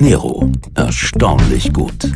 Nero, erstaunlich gut.